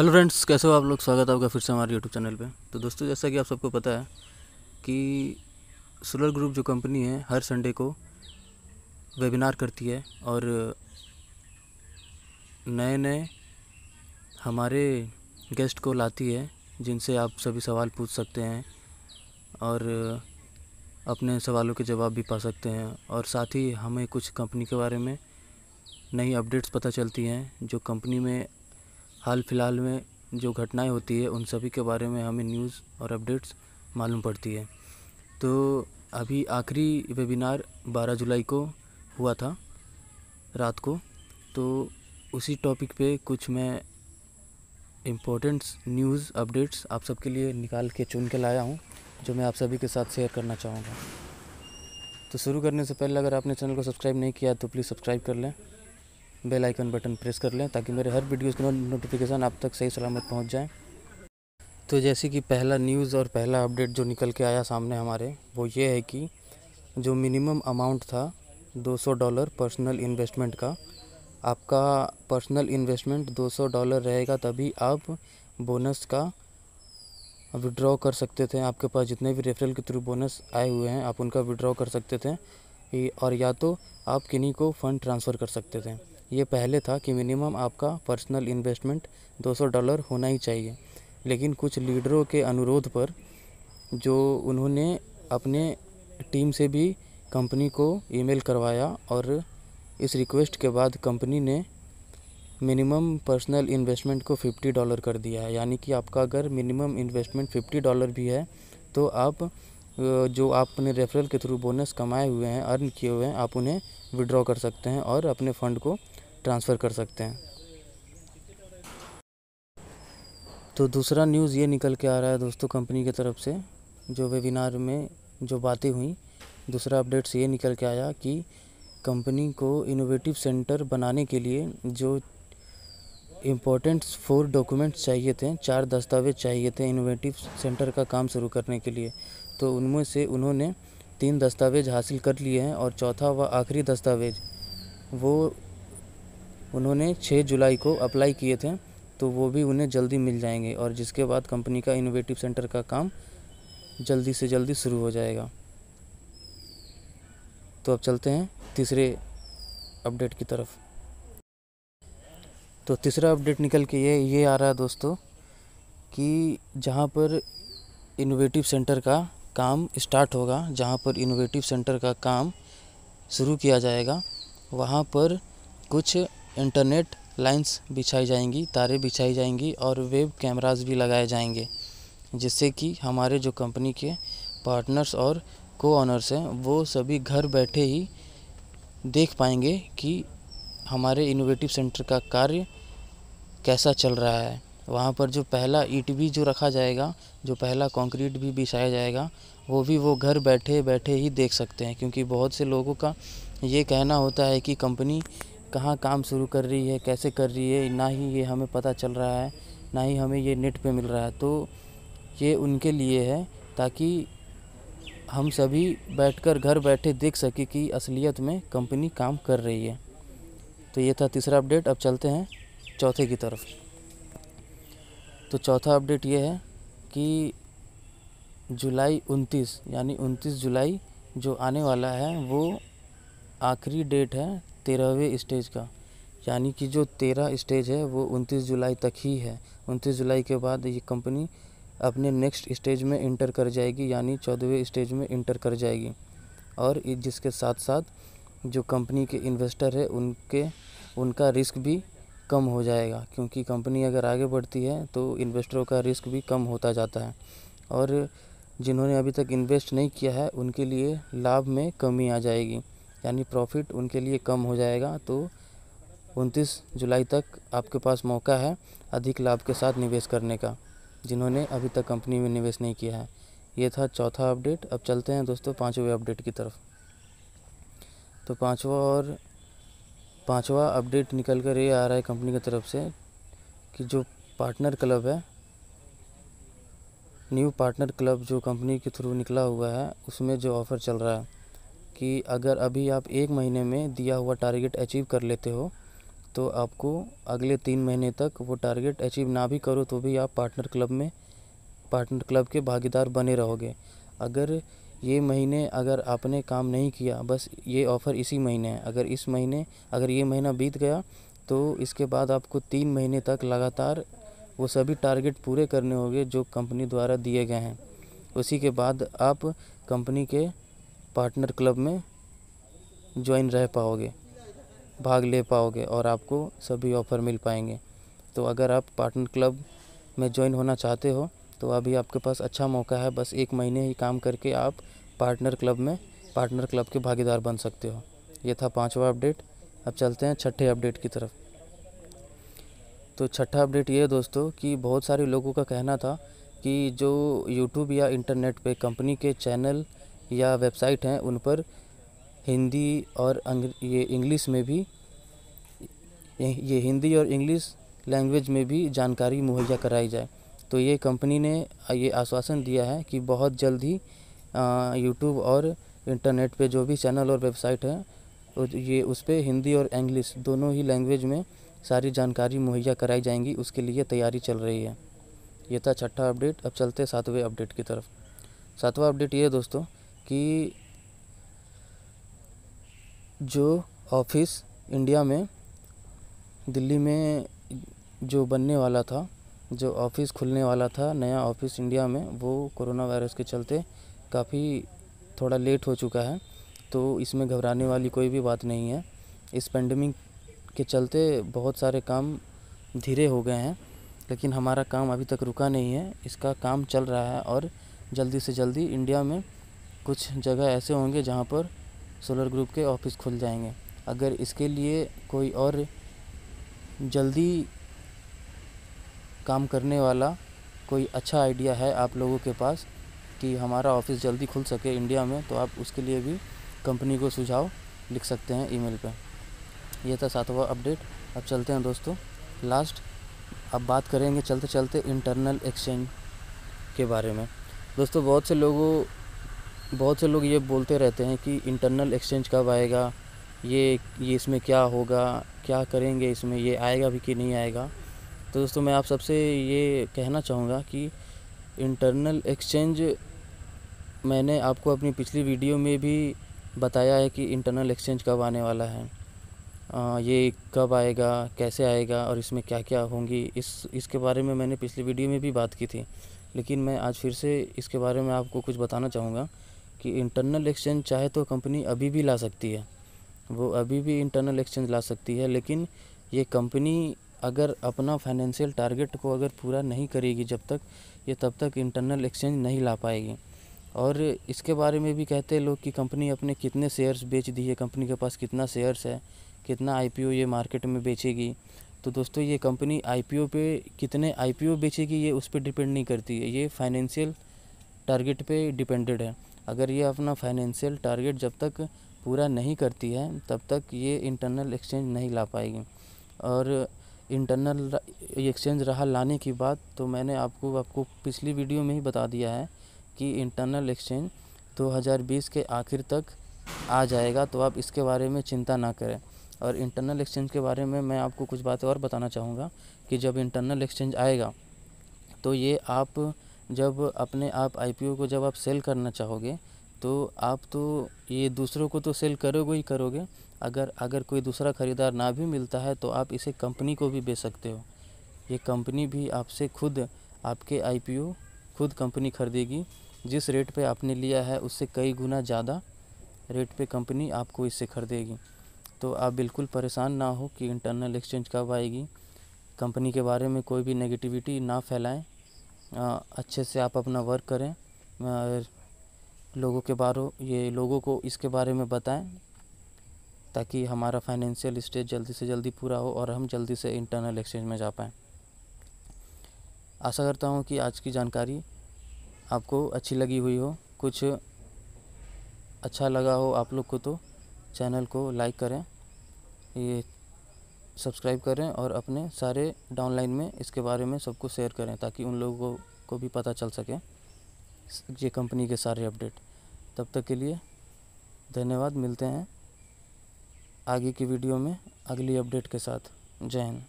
Hello friends, कैसे हो आप लोग? स्वागत है आपका फिर से हमारे यूट्यूब चैनल पे। तो दोस्तों, जैसा कि आप सबको पता है कि सोलर ग्रुप जो कंपनी है, हर संडे को वेबिनार करती है और नए नए हमारे गेस्ट को लाती है, जिनसे आप सभी सवाल पूछ सकते हैं और अपने सवालों के जवाब भी पा सकते हैं। और साथ ही हमें कुछ कंपनी के बारे में नई अपडेट्स पता चलती हैं, जो कंपनी में हाल फ़िलहाल में जो घटनाएँ होती है, उन सभी के बारे में हमें न्यूज़ और अपडेट्स मालूम पड़ती है। तो अभी आखिरी वेबिनार 12 जुलाई को हुआ था, रात को। तो उसी टॉपिक पे कुछ मैं इम्पोर्टेंट्स न्यूज़ अपडेट्स आप सबके लिए निकाल के चुन के लाया हूँ, जो मैं आप सभी के साथ शेयर करना चाहूँगा। तो शुरू करने से पहले अगर आपने चैनल को सब्सक्राइब नहीं किया तो प्लीज़ सब्सक्राइब कर लें। बेल आइकन बटन प्रेस कर लें ताकि मेरे हर वीडियोज़ की नोटिफिकेशन आप तक सही सलामत पहुँच जाए। तो जैसे कि पहला न्यूज़ और पहला अपडेट जो निकल के आया सामने हमारे, वो ये है कि जो मिनिमम अमाउंट था 200 डॉलर पर्सनल इन्वेस्टमेंट का, आपका पर्सनल इन्वेस्टमेंट 200 डॉलर रहेगा तभी आप बोनस का विड्रॉ कर सकते थे। आपके पास जितने भी रेफरल के थ्रू बोनस आए हुए हैं, आप उनका विड्रॉ कर सकते थे। और या तो आप किन्हीं को फ़ंड ट्रांसफ़र कर सकते थे। ये पहले था कि मिनिमम आपका पर्सनल इन्वेस्टमेंट 200 डॉलर होना ही चाहिए। लेकिन कुछ लीडरों के अनुरोध पर जो उन्होंने अपने टीम से भी कंपनी को ईमेल करवाया और इस रिक्वेस्ट के बाद कंपनी ने मिनिमम पर्सनल इन्वेस्टमेंट को 50 डॉलर कर दिया है। यानी कि आपका अगर मिनिमम इन्वेस्टमेंट 50 डॉलर भी है तो आप जो आप अपने रेफरल के थ्रू बोनस कमाए हुए हैं अर्न किए हुए हैं, आप उन्हें विड्रॉ कर सकते हैं और अपने फ़ंड को ट्रांसफ़र कर सकते हैं। तो दूसरा न्यूज़ ये निकल के आ रहा है दोस्तों कंपनी की तरफ़ से, जो वेबिनार में जो बातें हुई, दूसरा अपडेट्स ये निकल के आया कि कंपनी को इनोवेटिव सेंटर बनाने के लिए जो इम्पोर्टेंट फोर डॉक्यूमेंट्स चाहिए थे, चार दस्तावेज़ चाहिए थे इनोवेटिव सेंटर का काम शुरू करने के लिए तो उनमें से उन्होंने तीन दस्तावेज़ हासिल कर लिए हैं और चौथा व आखिरी दस्तावेज़, वो उन्होंने 6 जुलाई को अप्लाई किए थे तो वो भी उन्हें जल्दी मिल जाएँगे और जिसके बाद कंपनी का इनोवेटिव सेंटर का काम जल्दी से जल्दी शुरू हो जाएगा। तो अब चलते हैं तीसरे अपडेट की तरफ़। तो तीसरा अपडेट निकल के ये ये आ रहा है दोस्तों कि जहाँ पर इनोवेटिव सेंटर का काम स्टार्ट होगा, जहाँ पर इनोवेटिव सेंटर का काम शुरू किया जाएगा, वहाँ पर कुछ इंटरनेट लाइंस बिछाई जाएँगी, तारें बिछाई जाएँगी और वेब कैमरास भी लगाए जाएँगे, जिससे कि हमारे जो कंपनी के पार्टनर्स और को ऑनर्स हैं, वो सभी घर बैठे ही देख पाएँगे कि हमारे इनोवेटिव सेंटर का कार्य कैसा चल रहा है। वहाँ पर जो पहला ईट भी जो रखा जाएगा, जो पहला कंक्रीट भी बिछाया जाएगा, वो भी वो घर बैठे बैठे ही देख सकते हैं, क्योंकि बहुत से लोगों का ये कहना होता है कि कंपनी कहाँ काम शुरू कर रही है, कैसे कर रही है, ना ही ये हमें पता चल रहा है, ना ही हमें ये नेट पे मिल रहा है। तो ये उनके लिए है ताकि हम सभी बैठकर घर बैठे देख सकें कि असलियत में कंपनी काम कर रही है। तो ये था तीसरा अपडेट, अब चलते हैं चौथे की तरफ़। तो चौथा अपडेट ये है कि जुलाई उनतीस, यानी उनतीस जुलाई जो आने वाला है, वो आखिरी डेट है तेरहवें स्टेज का। यानी कि जो तेरह स्टेज है, वो उनतीस जुलाई तक ही है। उनतीस जुलाई के बाद ये कंपनी अपने नेक्स्ट स्टेज में इंटर कर जाएगी, यानी चौदहवें स्टेज में इंटर कर जाएगी। और जिसके साथ साथ जो कंपनी के इन्वेस्टर है, उनके, उनका रिस्क भी कम हो जाएगा। क्योंकि कंपनी अगर आगे बढ़ती है तो इन्वेस्टरों का रिस्क भी कम होता जाता है। और जिन्होंने अभी तक इन्वेस्ट नहीं किया है, उनके लिए लाभ में कमी आ जाएगी। यानी प्रॉफिट उनके लिए कम हो जाएगा तो उनतीस जुलाई तक आपके पास मौका है अधिक लाभ के साथ निवेश करने का, जिन्होंने अभी तक कंपनी में निवेश नहीं किया है। ये था चौथा अपडेट। अब चलते हैं दोस्तों पाँचवें अपडेट की तरफ़। तो पाँचवा और पाँचवा अपडेट निकल कर ये आ रहा है कंपनी की तरफ़ से कि जो पार्टनर क्लब है, न्यू पार्टनर क्लब जो कंपनी के थ्रू निकला हुआ है, उसमें जो ऑफ़र चल रहा है कि अगर अभी आप एक महीने में दिया हुआ टारगेट अचीव कर लेते हो तो आपको अगले तीन महीने तक वो टारगेट अचीव ना भी करो तो भी आप पार्टनर क्लब में पार्टनर क्लब के भागीदार बने रहोगे। अगर ये महीने अगर आपने काम नहीं किया, बस ये ऑफ़र इसी महीने है। अगर इस महीने, अगर ये महीना बीत गया तो इसके बाद आपको तीन महीने तक लगातार वो सभी टारगेट पूरे करने होंगे जो कंपनी द्वारा दिए गए हैं। उसी के बाद आप कंपनी के पार्टनर क्लब में ज्वाइन रह पाओगे, भाग ले पाओगे और आपको सभी ऑफ़र मिल पाएँगे। तो अगर आप पार्टनर क्लब में ज्वाइन होना चाहते हो तो अभी आपके पास अच्छा मौका है, बस एक महीने ही काम करके आप पार्टनर क्लब में पार्टनर क्लब के भागीदार बन सकते हो। ये था पांचवा अपडेट। अब चलते हैं छठे अपडेट की तरफ़। तो छठा अपडेट ये है दोस्तों कि बहुत सारे लोगों का कहना था कि जो यूट्यूब या इंटरनेट पे कंपनी के चैनल या वेबसाइट हैं, उन पर हिंदी और ये इंग्लिश में भी, ये हिंदी और इंग्लिश लैंग्वेज में भी जानकारी मुहैया कराई जाए। तो ये कंपनी ने ये आश्वासन दिया है कि बहुत जल्द ही यूट्यूब और इंटरनेट पे जो भी चैनल और वेबसाइट है ये उस पर हिंदी और इंग्लिश दोनों ही लैंग्वेज में सारी जानकारी मुहैया कराई जाएँगी, उसके लिए तैयारी चल रही है। ये था छठा अपडेट, अब चलते सातवें अपडेट की तरफ़। सातवां अपडेट ये दोस्तों कि जो ऑफ़िस इंडिया में, दिल्ली में जो बनने वाला था, जो ऑफ़िस खुलने वाला था, नया ऑफ़िस इंडिया में, वो कोरोना वायरस के चलते काफ़ी थोड़ा लेट हो चुका है। तो इसमें घबराने वाली कोई भी बात नहीं है। इस पेंडेमिक के चलते बहुत सारे काम धीरे हो गए हैं, लेकिन हमारा काम अभी तक रुका नहीं है। इसका काम चल रहा है और जल्दी से जल्दी इंडिया में कुछ जगह ऐसे होंगे जहाँ पर सोलर ग्रुप के ऑफ़िस खुल जाएँगे। अगर इसके लिए कोई और जल्दी काम करने वाला कोई अच्छा आइडिया है आप लोगों के पास कि हमारा ऑफ़िस जल्दी खुल सके इंडिया में तो आप उसके लिए भी कंपनी को सुझाव लिख सकते हैं ईमेल पे। यह था सातवां अपडेट। अब चलते हैं दोस्तों। लास्ट, अब बात करेंगे चलते चलते इंटरनल एक्सचेंज के बारे में। दोस्तों, बहुत से लोगों बहुत से लोग ये बोलते रहते हैं कि इंटरनल एक्सचेंज कब आएगा ये ये इसमें क्या होगा क्या करेंगे इसमें ये आएगा भी कि नहीं आएगा। तो दोस्तों मैं आप सबसे ये कहना चाहूँगा कि इंटरनल एक्सचेंज मैंने आपको अपनी पिछली वीडियो में भी बताया है कि इंटरनल एक्सचेंज कब आने वाला है। आ, ये कब आएगा कैसे आएगा और इसमें क्या क्या होंगी इस इसके बारे में मैंने पिछली वीडियो में भी बात की थी। लेकिन मैं आज फिर से इसके बारे में आपको कुछ बताना चाहूँगा। कि इंटरनल एक्सचेंज चाहे तो कंपनी अभी भी ला सकती है। वो अभी भी इंटरनल एक्सचेंज ला सकती है, लेकिन ये कंपनी अगर अपना फाइनेंशियल टारगेट को अगर पूरा नहीं करेगी जब तक, ये तब तक इंटरनल एक्सचेंज नहीं ला पाएगी। और इसके बारे में भी कहते हैं लोग कि कंपनी अपने कितने शेयर्स बेच दी है कंपनी के पास कितना शेयर्स है, कितना आईपीओ ये मार्केट में बेचेगी। तो दोस्तों, ये कंपनी आईपीओ पे कितने आईपीओ बेचेगी, ये उस पर डिपेंड नहीं करती है। ये फाइनेंशियल टारगेट पे डिपेंडेड है। अगर ये अपना फाइनेंशियल टारगेट जब तक पूरा नहीं करती है, तब तक ये इंटरनल एक्सचेंज नहीं ला पाएगी। और इंटरनल एक्सचेंज रहा लाने की बात तो मैंने आपको आपको पिछली वीडियो में ही बता दिया है कि इंटरनल एक्सचेंज 2020 के आखिर तक आ जाएगा तो आप इसके बारे में चिंता ना करें। और इंटरनल एक्सचेंज के बारे में मैं आपको कुछ बातें और बताना चाहूँगा कि जब इंटरनल एक्सचेंज आएगा तो ये आप जब अपने आप आईपीओ को जब आप सेल करना चाहोगे तो आप तो ये दूसरों को तो सेल करोगे ही करोगे। अगर अगर कोई दूसरा ख़रीदार ना भी मिलता है तो आप इसे कंपनी को भी बेच सकते हो। ये कंपनी भी आपसे खुद, आपके आईपीओ खुद कंपनी खरीदेगी। जिस रेट पे आपने लिया है, उससे कई गुना ज़्यादा रेट पे कंपनी आपको इससे खरीदेगी। तो आप बिल्कुल परेशान ना हो कि इंटरनल एक्सचेंज कब आएगी। कंपनी के बारे में कोई भी नेगेटिविटी ना फैलाएँ। अच्छे से आप अपना वर्क करें लोगों के बारे, ये लोगों को इसके बारे में बताएँ, ताकि हमारा फाइनेंशियल स्टेज जल्दी से जल्दी पूरा हो और हम जल्दी से इंटरनल एक्सचेंज में जा पाएँ। आशा करता हूँ कि आज की जानकारी आपको अच्छी लगी हुई हो। कुछ अच्छा लगा हो आप लोग को तो चैनल को लाइक करें। ये सब्सक्राइब करें और अपने सारे डाउनलाइन में इसके बारे में सबको शेयर करें ताकि उन लोगों को भी पता चल सके ये कंपनी के सारे अपडेट तब तक के लिए धन्यवाद, मिलते हैं आगे की वीडियो में अगली अपडेट के साथ। जय हिंद।